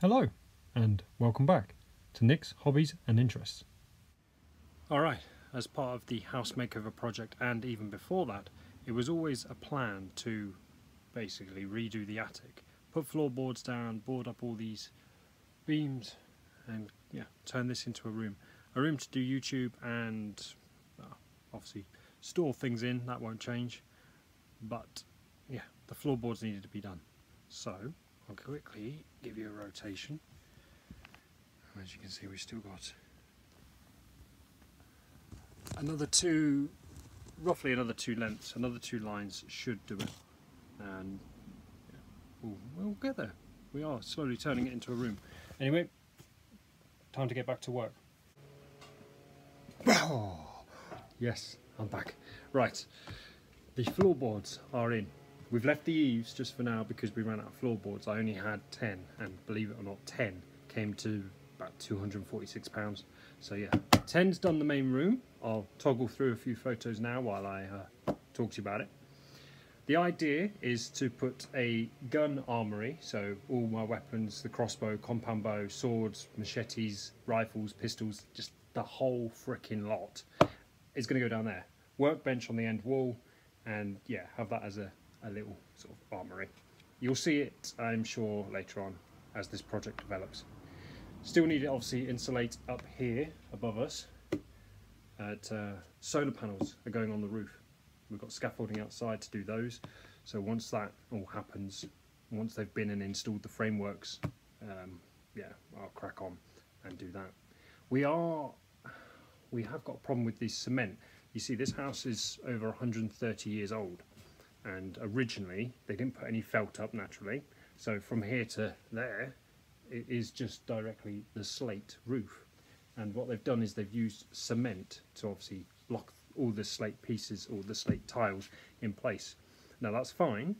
Hello, and welcome back to Nick's Hobbies and Interests. Alright, as part of the house makeover project, and even before that, it was always a plan to basically redo the attic. Put floorboards down, board up all these beams, and yeah, turn this into a room. A room to do YouTube and uh, obviously store things in, that won't change. But yeah, the floorboards needed to be done. So I'll quickly give you a rotation. As you can see, we've still got another two, roughly another two lengths, another two lines should do it. And we'll, we'll get there. We are slowly turning it into a room. Anyway, time to get back to work. Oh, yes, I'm back. Right, the floorboards are in. We've left the eaves just for now because we ran out of floorboards. I only had 10, and believe it or not, 10 came to about 246 pounds. So yeah, 10's done the main room. I'll toggle through a few photos now while I uh, talk to you about it. The idea is to put a gun armory, so all my weapons, the crossbow, compound bow, swords, machetes, rifles, pistols, just the whole freaking lot is going to go down there. Workbench on the end wall, and yeah, have that as a a little sort of armory. You'll see it, I'm sure, later on as this project develops. Still need to obviously insulate up here above us. At, uh, solar panels are going on the roof. We've got scaffolding outside to do those. So once that all happens, once they've been and installed the frameworks, um, yeah, I'll crack on and do that. We are, we have got a problem with this cement. You see, this house is over 130 years old and originally they didn't put any felt up naturally. So from here to there it is just directly the slate roof. And what they've done is they've used cement to obviously block all the slate pieces or the slate tiles in place. Now that's fine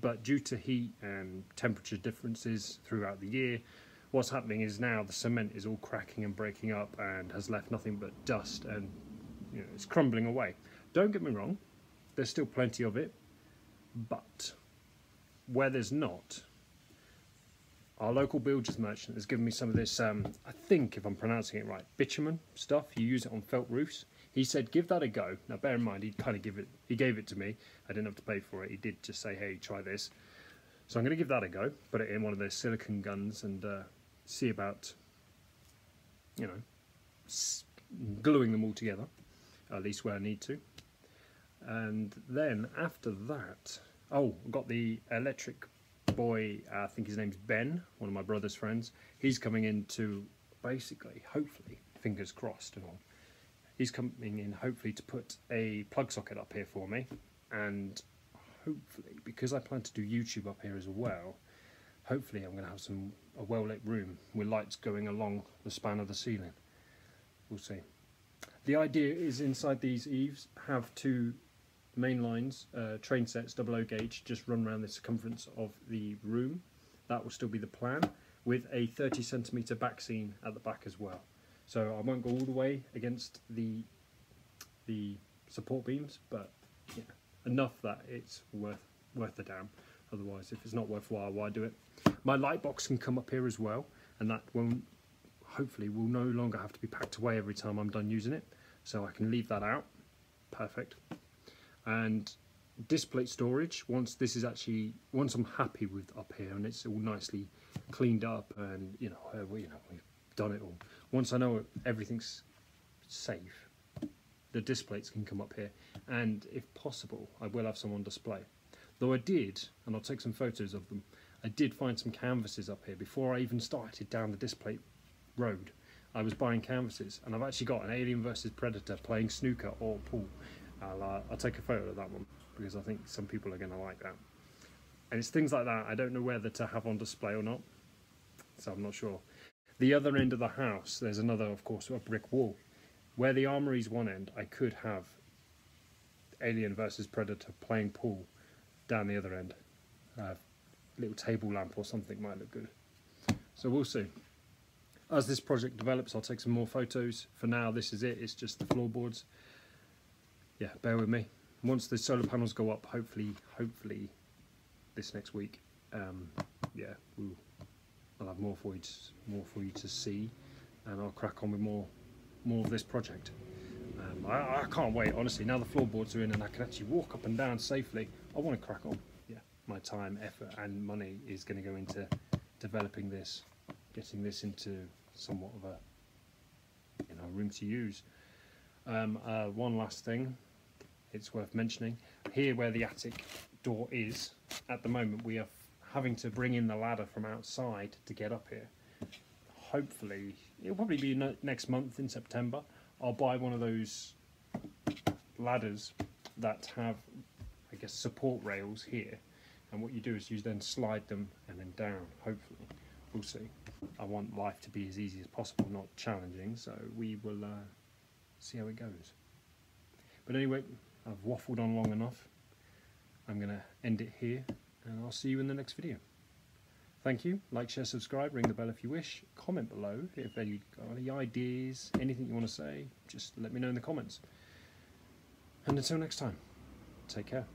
but due to heat and temperature differences throughout the year what's happening is now the cement is all cracking and breaking up and has left nothing but dust and you know, it's crumbling away. Don't get me wrong there's still plenty of it but where there's not, our local builders merchant has given me some of this, um, I think if I'm pronouncing it right, bitumen stuff. You use it on felt roofs. He said, give that a go. Now bear in mind, he kind of give it, he gave it to me. I didn't have to pay for it. He did just say, hey, try this. So I'm going to give that a go. Put it in one of those silicon guns and uh, see about, you know, gluing them all together, at least where I need to. And then after that, Oh, got the electric boy, uh, I think his name's Ben, one of my brother's friends. He's coming in to basically, hopefully, fingers crossed and all, he's coming in hopefully to put a plug socket up here for me. And hopefully, because I plan to do YouTube up here as well, hopefully I'm going to have some a well-lit room with lights going along the span of the ceiling. We'll see. The idea is inside these eaves have two main lines, uh, train sets, double O gauge, just run around the circumference of the room. That will still be the plan, with a 30 centimetre back seam at the back as well. So I won't go all the way against the the support beams, but yeah, enough that it's worth worth the damn. Otherwise, if it's not worthwhile, why do it? My light box can come up here as well, and that won't hopefully will no longer have to be packed away every time I'm done using it. So I can leave that out. Perfect and display storage once this is actually once I'm happy with up here and it's all nicely cleaned up and you know uh, we, you know we've done it all once I know everything's safe the displays can come up here. And if possible I will have some on display. Though I did and I'll take some photos of them I did find some canvases up here before I even started down the display road. I was buying canvases and I've actually got an Alien versus Predator playing snooker or pool I'll, uh, I'll take a photo of that one because I think some people are going to like that. And it's things like that I don't know whether to have on display or not, so I'm not sure. The other end of the house, there's another, of course, a brick wall. Where the armory's one end, I could have Alien versus Predator playing pool down the other end. A little table lamp or something might look good. So we'll see. As this project develops, I'll take some more photos. For now, this is it. It's just the floorboards yeah, bear with me. Once the solar panels go up, hopefully, hopefully, this next week, um, yeah, we'll, I'll have more for you to, more for you to see, and I'll crack on with more more of this project. Um, I, I can't wait, honestly. Now the floorboards are in and I can actually walk up and down safely. I want to crack on. Yeah, my time, effort, and money is going to go into developing this, getting this into somewhat of a you know room to use. Um, uh, one last thing, it's worth mentioning here where the attic door is. At the moment, we are having to bring in the ladder from outside to get up here. Hopefully, it'll probably be no- next month in September. I'll buy one of those ladders that have, I guess, support rails here. And what you do is you then slide them and then down. Hopefully, we'll see. I want life to be as easy as possible, not challenging. So we will uh, see how it goes. But anyway, I've waffled on long enough. I'm going to end it here, and I'll see you in the next video. Thank you. Like, share, subscribe, ring the bell if you wish. Comment below if you've got any ideas, anything you want to say, just let me know in the comments. And until next time, take care.